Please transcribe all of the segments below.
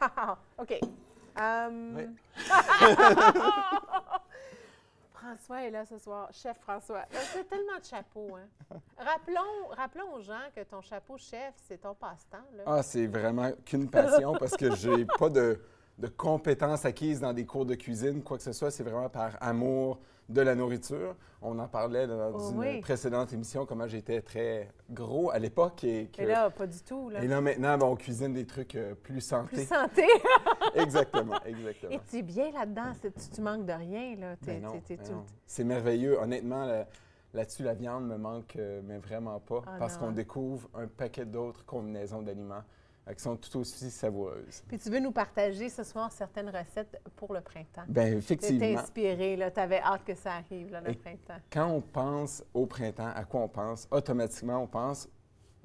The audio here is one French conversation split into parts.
OK. Um, Oui. François est là ce soir. Chef François. Euh, C'est tellement de chapeaux, hein? Rappelons, rappelons aux gens que ton chapeau chef, c'est ton passe-temps. Ah, c'est vraiment qu'une passion parce que j'ai pas de, de compétences acquises dans des cours de cuisine, quoi que ce soit. C'est vraiment par amour de la nourriture. On en parlait dans Oh une oui. précédente émission, comment j'étais très gros à l'époque. Et, que- Et là, pas du tout, là. et là, maintenant, ben, on cuisine des trucs euh, plus Plus santé. santé. exactement, exactement. Et tu es bien là-dedans. c'est- Tu, tu manques de rien, là. T'es- Ben ben tout-. C'est merveilleux. Honnêtement, là- là-dessus, la viande me manque, euh, mais vraiment pas, Ah parce qu'on découvre un paquet d'autres combinaisons d'aliments qui sont tout aussi savoureuses. Puis tu veux nous partager ce soir certaines recettes pour le printemps. Bien, Tu effectivement, inspiré, là. Tu avais hâte que ça arrive, là, le Et- printemps. quand on pense au printemps, à quoi on pense? Automatiquement, on pense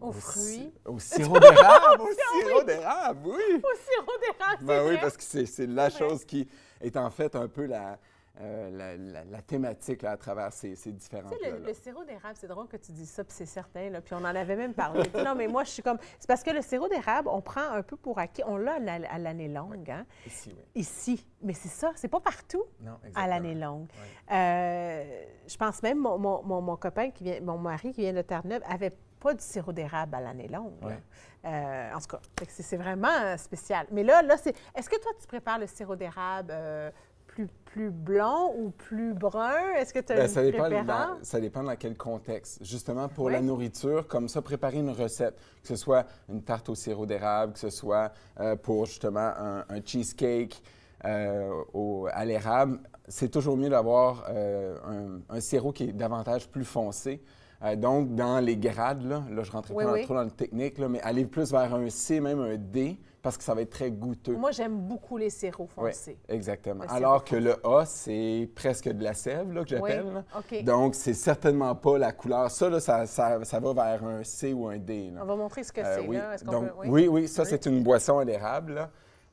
Aux si- fruits. Au sirop d'érable! au sirop d'érable, oui! Au sirop d'érable, Ben oui, parce que c'est la chose qui est en fait un peu la, euh, la, la- la thématique là, à travers ces, ces différents Tu sais, le, sirop d'érable, c'est drôle que tu dis ça, puis c'est certain, là, puis on en avait même parlé. Non, mais moi, je suis comme... C'est parce que le sirop d'érable, on prend un peu pour acquis. On l'a à la- à l'année longue, hein, Ici, oui. ici. Mais c'est ça, c'est pas partout Non, à l'année longue. Euh, je pense même, mon, mon- mon- mon copain, qui vient, mon mari qui vient de Terre-Neuve, avait pas du sirop d'érable à l'année longue. Ouais. Euh, en tout cas, c'est vraiment spécial. Mais là, là c'est. Est-ce que toi, tu prépares le sirop d'érable euh, plus, plus blond ou plus brun? Est-ce que tu as une ça, dépend dans, ça dépend dans quel contexte. Justement, pour Oui. la nourriture, comme ça, préparer une recette, que ce soit une tarte au sirop d'érable, que ce soit euh, pour justement un, un cheesecake euh, au- à l'érable, c'est toujours mieux d'avoir euh, un, un sirop qui est davantage plus foncé. Euh, donc, dans les grades, là, là je ne rentrerai Oui, pas oui. trop dans le technique, là, mais aller plus vers un C, même un D, parce que ça va être très goûteux. Moi, j'aime beaucoup les sirops Oui, foncés. exactement. Le Alors que le A, c'est presque de la sève, là, que j'appelle. Donc, c'est certainement pas la couleur. Ça, là, ça, ça- ça va vers un C ou un D. là. On va montrer ce que Euh, c'est, oui. peut- oui. oui, ça, c'est une boisson à l'érable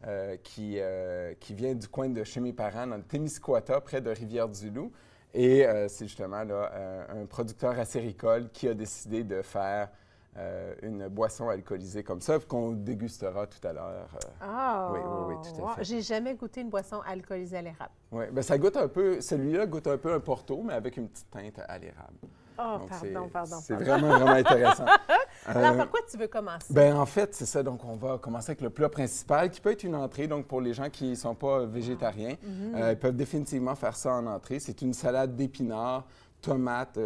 euh, qui, euh, qui vient du coin de chez mes parents, dans le Témiscouata, près de Rivière-du-Loup. Et euh, c'est justement là, euh, un producteur acéricole qui a décidé de faire euh, une boisson alcoolisée comme ça, qu'on dégustera tout à l'heure. euh. Ah! Oui, oui, oui, tout à wow. fait. J'ai jamais goûté une boisson alcoolisée à l'érable. Oui, ben ça goûte un peu, celui-là goûte un peu un porto, mais avec une petite teinte à l'érable. Oh, Donc, pardon, pardon, C'est vraiment, vraiment intéressant. Alors, Euh, par quoi tu veux commencer? ben en fait, c'est ça. Donc, on va commencer avec le plat principal, qui peut être une entrée. Donc, pour les gens qui ne sont pas végétariens, Mhm. euh, ils peuvent définitivement faire ça en entrée. C'est une salade d'épinards, tomates,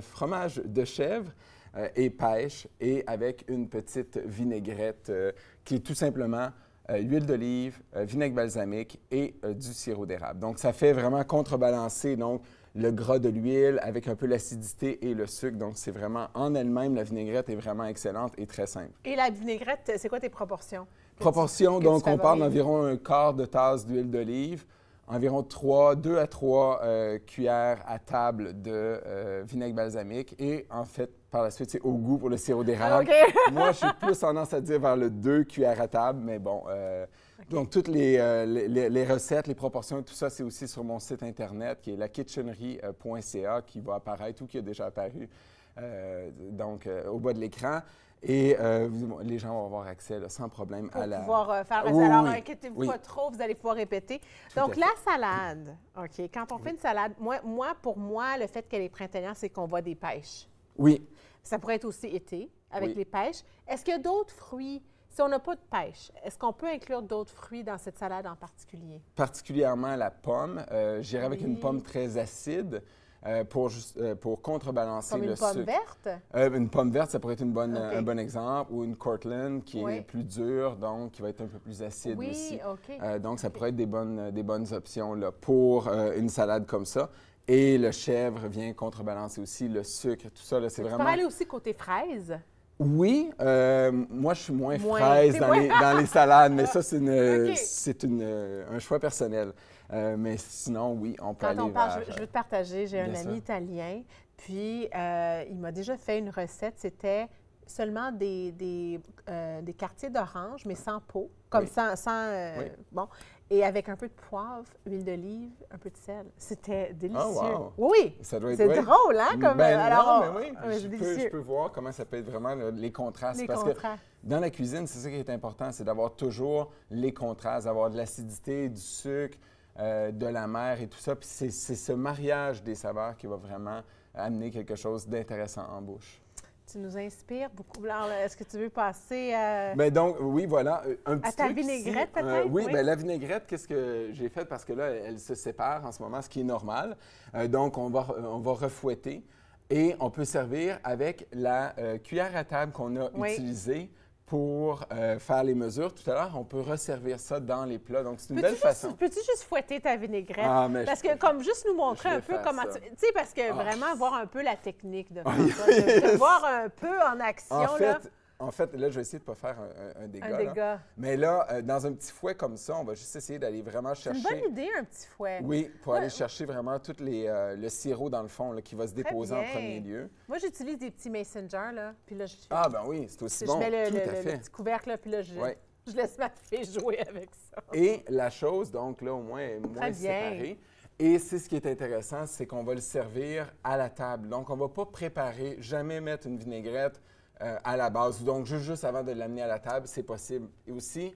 fromage de chèvre euh, et pêche, et avec une petite vinaigrette euh, qui est tout simplement euh, huile d'olive, vinaigre balsamique et du sirop d'érable. Donc, ça fait vraiment contrebalancer donc le gras de l'huile avec un peu l'acidité et le sucre. Donc, c'est vraiment en elle-même, la vinaigrette est vraiment excellente et très simple. Et la vinaigrette, c'est quoi tes proportions? Que tu- Proportion, que donc on parle d'environ un quart de tasse d'huile d'olive, environ 3, 2 à 3 euh, cuillères à table de euh, vinaigre balsamique et en fait, par la suite, c'est au goût pour le sirop Ah, d'érable. OK. Moi, j'ai plus tendance à dire vers le 2 cuillères à table, mais bon. euh, Donc, toutes les, les- les- les recettes, les proportions, tout ça, c'est aussi sur mon site Internet qui est lakitchenerie.ca qui va apparaître ou qui a déjà apparu, donc, au bas de l'écran. Et euh, les gens vont avoir accès là, sans problème Pour à la. pouvoir euh, faire la Oui, salade. Alors, oui. inquiétez-vous Oui. pas trop, vous allez pouvoir répéter. Tout Donc, la salade, OK, quand on fait une salade, moi, moi, pour moi, le fait qu'elle est printanière, c'est qu'on voit des pêches. Oui. Ça pourrait être aussi été, avec les pêches. Est-ce qu'il y a d'autres fruits? Si on n'a pas de pêche, est-ce qu'on peut inclure d'autres fruits dans cette salade en particulier? particulièrement la pomme. Euh, J'irai avec une pomme très acide euh, pour, euh, pour contrebalancer Comme le une pomme sucre. verte? Euh, une pomme verte, ça pourrait être une bonne, un bon exemple, ou une Cortland qui Oui. est plus dure, donc qui va être un peu plus acide oui, aussi. Euh, donc, ça pourrait être des bonnes, des bonnes options là, pour une salade comme ça. Et le chèvre vient contrebalancer aussi le sucre, tout ça. C'est Tu vraiment. peux aller aussi côté fraise? Oui, euh, moi je suis moins, Moins. fraise dans, les, dans les salades, mais ça c'est, une, OK. c'est une, euh, un choix personnel. Euh, mais sinon, oui, on peut Quand aller on parle, vers... je, veux- je veux te partager, j'ai un ami italien, puis euh, il m'a déjà fait une recette, c'était seulement des, des, euh, des quartiers d'orange, mais sans peau, comme Oui. sans... sans, Oui. Bon, et avec un peu de poivre, huile d'olive, un peu de sel. C'était délicieux. wow. Oui, Ça doit être c'est drôle, hein? Comme, Ben alors, non, mais oui, mais je, peux, délicieux. je peux voir comment ça peut être vraiment les contrastes. Les parce contrastes. que dans la cuisine, c'est ça qui est important, c'est d'avoir toujours les contrastes, d'avoir de l'acidité, du sucre, euh, de la mer et tout ça. Puis c'est ce mariage des saveurs qui va vraiment amener quelque chose d'intéressant en bouche. Tu nous inspires beaucoup. Est-ce que tu veux passer à... Ben donc, oui, voilà, euh, un petit ta truc ici. vinaigrette, Euh, peut-être? oui, Oui. ben la vinaigrette, qu'est-ce que j'ai fait? Parce que là, elle se sépare en ce moment, ce qui est normal. Euh, donc, on va, on va refouetter et on peut servir avec la euh, cuillère à table qu'on a Oui. utilisée pour euh, faire les mesures tout à l'heure. On peut resservir ça dans les plats. Donc, c'est une belle façon. peux-tu juste fouetter ta vinaigrette? Ah, mais Parce je- que, comme juste nous montrer un peu comment ça. tu. Tu sais, parce que Ah. vraiment voir un peu la technique de de voir un peu en action, En là, en fait, là, je vais essayer de ne pas faire un, un- un dégât. un là. dégât. Mais là, euh, dans un petit fouet comme ça, on va juste essayer d'aller vraiment C'est une chercher. bonne idée, un petit fouet. Oui, pour Ouais. aller chercher vraiment tout les, euh, le sirop dans le fond là, qui va se déposer en bien. premier lieu. Moi, j'utilise des petits mason jars, là. Puis là, je, Ah, ben oui, c'est aussi je bon. mets le, tout le- à petit couvercle, là, puis là, je, Ouais. je laisse ma fille jouer avec ça. Et la chose, donc là, au moins, est moins Très bien. séparée. Et c'est ce qui est intéressant, c'est qu'on va le servir à la table. Donc, on ne va pas préparer, jamais mettre une vinaigrette euh, à la base. Donc, juste, juste avant de l'amener à la table, c'est possible. Et aussi,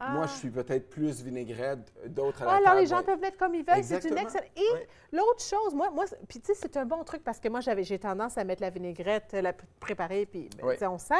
moi, Ah. je suis peut-être plus vinaigrette, d'autres à Ah, la alors, table. les gens ouais. peuvent mettre comme ils veulent. C'est une excellente. Et Oui. l'autre chose, moi, puis tu sais, c'est un bon truc parce que moi, j'avais, j'ai tendance à mettre la vinaigrette, la préparer, puis ben, Oui. on sert.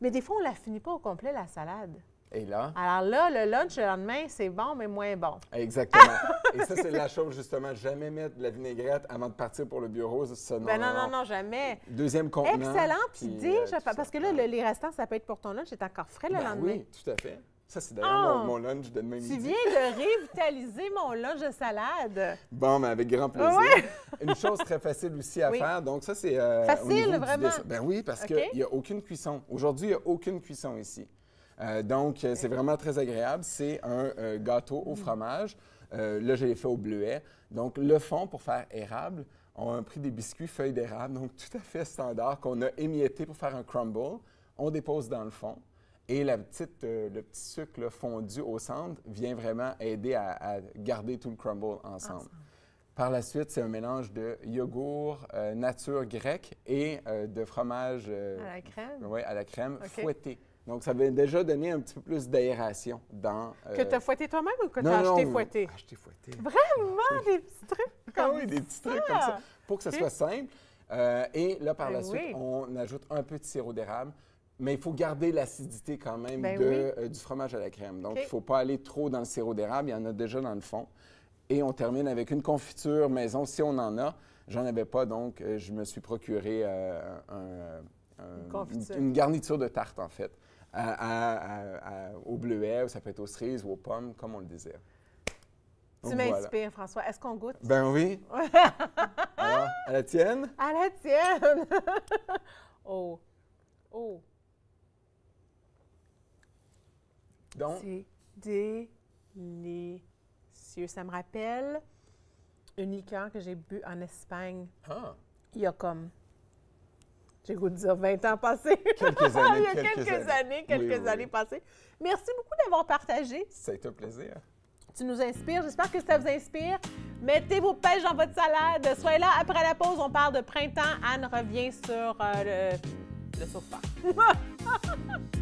Mais des fois, on la finit pas au complet, la salade. Et là, Alors là, le lunch le lendemain, c'est bon, mais moins bon. Exactement. Et ça, c'est la chose, justement, jamais mettre de la vinaigrette avant de partir pour le bureau. Ça, Ben non, non, non, jamais. Deuxième contenant. Excellente puis, idée, euh, je parce que là, le- les restants, ça peut être pour ton lunch, c'est encore frais le Ben lendemain. Oui, tout à fait. Ça, c'est d'ailleurs mon, mon lunch de demain Tu viens de revitaliser mon lunch de salade. Bon, mais avec grand plaisir. Ouais. Une chose très facile aussi à Oui. faire. Donc, ça, c'est. euh, Facile, vraiment? Ben oui, parce OK. qu'il n'y a aucune cuisson. Aujourd'hui, il n'y a aucune cuisson ici. Euh, donc, euh, c'est vraiment très agréable. C'est un euh, gâteau Mm. au fromage. Euh, là, je l'ai fait au bleuet. Donc, le fond pour faire érable, on a pris des biscuits feuilles d'érable, donc tout à fait standard, qu'on a émietté pour faire un crumble. On dépose dans le fond. Et la petite, le petit sucre là, fondu au centre vient vraiment aider à, à garder tout le crumble ensemble. Par la suite, c'est un mélange de yogourt euh, nature grecque et euh, de fromage euh, À la crème? ouais, à la crème OK. fouetté. Donc, ça va déjà donner un petit peu plus d'aération dans... euh, Que tu as fouetté toi-même ou que tu as non, acheté non, fouetté? Acheté fouetté. Vraiment, des petits trucs Ah comme oui, des petits trucs comme ça, pour que ça soit simple. Euh, et là, par Ben la suite, oui. on ajoute un peu de sirop d'érable. Mais il faut garder l'acidité quand même Ben de, oui. euh, du fromage à la crème. Donc, il ne faut pas aller trop dans le sirop d'érable. Il y en a déjà dans le fond. Et on termine avec une confiture maison, si on en a. J'en avais pas, donc je me suis procuré euh, un- un- Une confiture. une garniture de tarte, en fait, à- à- au bleuet, ou ça peut être aux cerises ou aux pommes, comme on le désire. Tu voilà. m'inspires, François. Est-ce qu'on goûte? Ben oui. Alors, à la tienne? À la tienne! oh! Oh! Donc, C'est délicieux. Ça me rappelle une liqueur que j'ai bu en Espagne ah, il y a comme, j'ai goût de dire 20 ans passés. quelques années. il y a quelques, années, quelques Oui, oui, années oui. passées. Merci beaucoup d'avoir partagé. Ça a été un plaisir. Tu nous inspires. J'espère que ça vous inspire. Mettez vos pêches dans votre salade. Soyez là après la pause. On parle de printemps. Anne revient sur euh, le, le sofa.